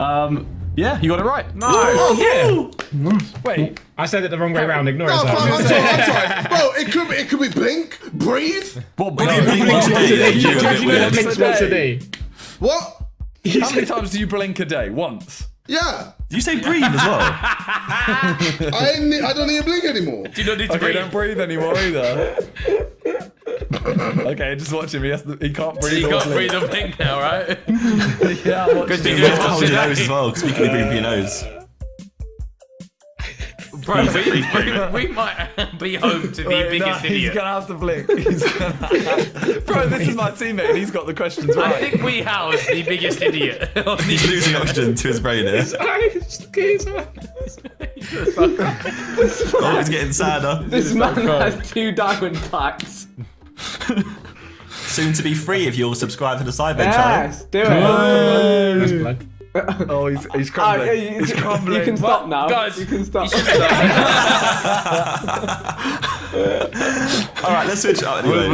Um, yeah, you got it right. No. Oh, Yeah. Wait, I said it the wrong way round. Ignore No, it. fam, I'm sorry, I'm sorry. Bro, it could be, it could be blink, breathe. What? Blink once a day. You You do it know that once a day. What? How many times do you blink a day? Once. Yeah. Do you say breathe as well? I ne- I don't need to blink anymore. Do you not need to Okay, breathe? don't breathe anymore either. okay, just watch him. He has to, he can't breathe. You or got blink. breathe or blink now, right? Yeah, I'm Good thing you You have to watch hold your nose as well, because we can breathe your nose. Bro, we, we, we might be home to the Wait, biggest no, He's idiot. gonna have to blink. He's gonna have... Bro, this is my teammate and he's got the questions I think we house the biggest idiot. on He's losing oxygen to his brain here. Eyes, look at his eyes. Oh, he's getting sadder. This man has two diamond plaques. Soon to be free if you'll subscribe to the Sidemen channel. Yes, do it. Nice plug. Oh, he's, he's Ah, crumbling. yeah, you, he's you can stop now. Guys, you can stop. Alright, let's switch it up anyway.